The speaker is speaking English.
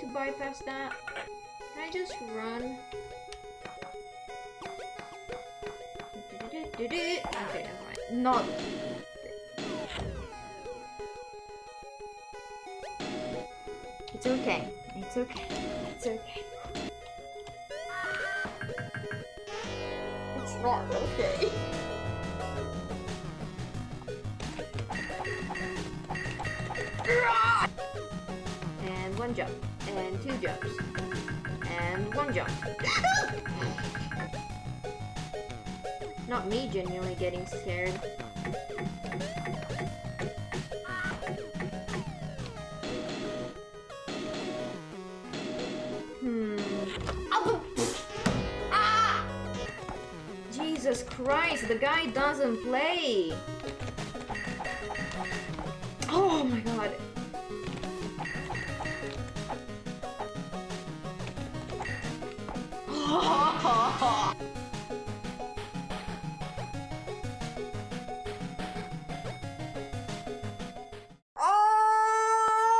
to bypass that? Can I just run? Okay, never mind. Not. It's okay. It's okay. It's okay. It's not okay. one jump. And two jumps. And one jump. Not me genuinely getting scared. Hmm. Ah! Jesus Christ, the guy doesn't play! 好好好。